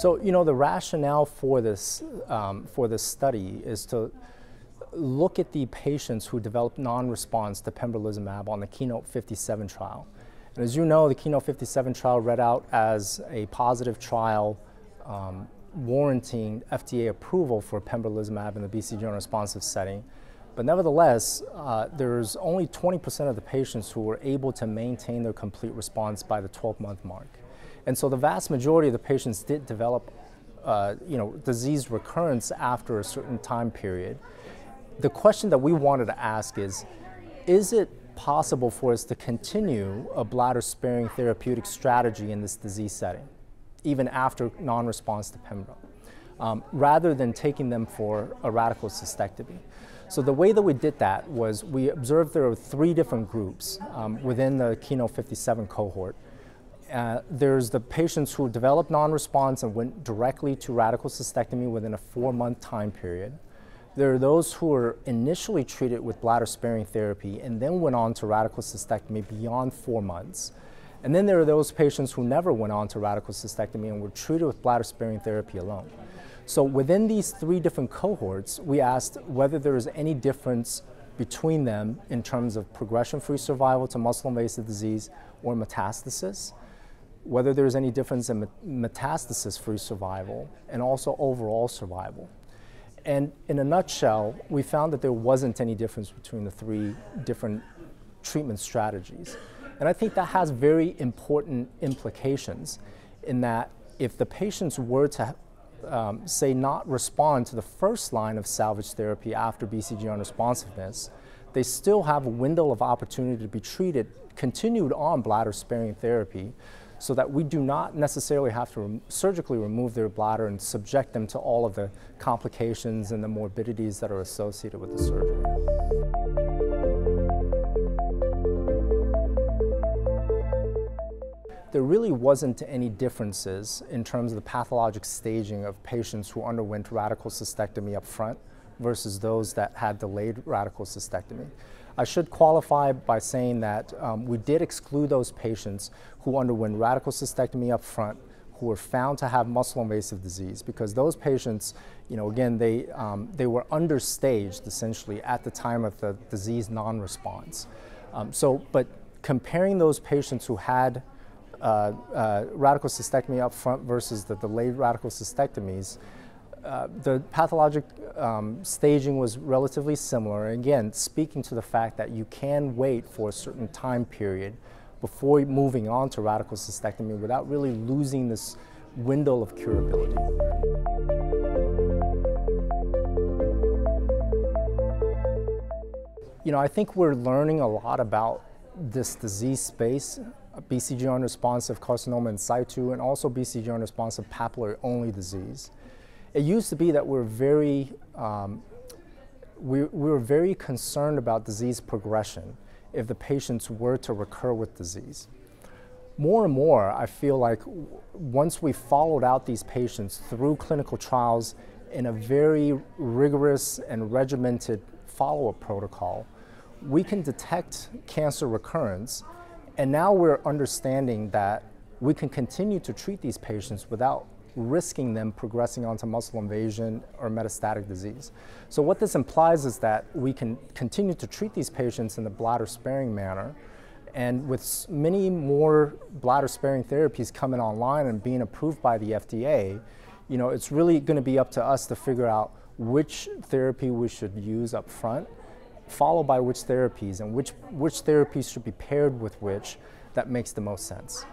So, you know, the rationale for this, um, for this study is to look at the patients who developed non-response to pembrolizumab on the Keynote 57 trial. And as you know, the Keynote 57 trial read out as a positive trial um, warranting FDA approval for pembrolizumab in the BCG unresponsive setting. But nevertheless, uh, there's only 20% of the patients who were able to maintain their complete response by the 12-month mark. And so the vast majority of the patients did develop uh, you know, disease recurrence after a certain time period. The question that we wanted to ask is, is it possible for us to continue a bladder-sparing therapeutic strategy in this disease setting, even after non-response to Pembro, um, rather than taking them for a radical cystectomy? So the way that we did that was we observed there were three different groups um, within the Keynote 57 cohort. Uh, there's the patients who developed non-response and went directly to radical cystectomy within a four-month time period. There are those who were initially treated with bladder-sparing therapy and then went on to radical cystectomy beyond four months. And then there are those patients who never went on to radical cystectomy and were treated with bladder-sparing therapy alone. So within these three different cohorts, we asked whether there is any difference between them in terms of progression-free survival to muscle-invasive disease or metastasis, whether there's any difference in metastasis-free survival, and also overall survival. And in a nutshell, we found that there wasn't any difference between the three different treatment strategies. And I think that has very important implications in that if the patients were to um, say, not respond to the first line of salvage therapy after BCG unresponsiveness, they still have a window of opportunity to be treated, continued on bladder sparing therapy, so that we do not necessarily have to rem surgically remove their bladder and subject them to all of the complications and the morbidities that are associated with the surgery. there really wasn't any differences in terms of the pathologic staging of patients who underwent radical cystectomy up front versus those that had delayed radical cystectomy. I should qualify by saying that um, we did exclude those patients who underwent radical cystectomy up front who were found to have muscle invasive disease because those patients, you know, again, they, um, they were understaged essentially at the time of the disease non-response. Um, so, but comparing those patients who had uh, uh, radical cystectomy up front versus the delayed radical cystectomies, uh, the pathologic um, staging was relatively similar. Again, speaking to the fact that you can wait for a certain time period before moving on to radical cystectomy without really losing this window of curability. You know, I think we're learning a lot about this disease space BCG unresponsive carcinoma in situ and also BCG unresponsive papillary only disease. It used to be that we're very, um, we, we were very concerned about disease progression if the patients were to recur with disease. More and more, I feel like once we followed out these patients through clinical trials in a very rigorous and regimented follow-up protocol, we can detect cancer recurrence and now we're understanding that we can continue to treat these patients without risking them progressing onto muscle invasion or metastatic disease. So what this implies is that we can continue to treat these patients in the bladder sparing manner and with many more bladder sparing therapies coming online and being approved by the FDA, you know, it's really going to be up to us to figure out which therapy we should use up front followed by which therapies and which, which therapies should be paired with which that makes the most sense.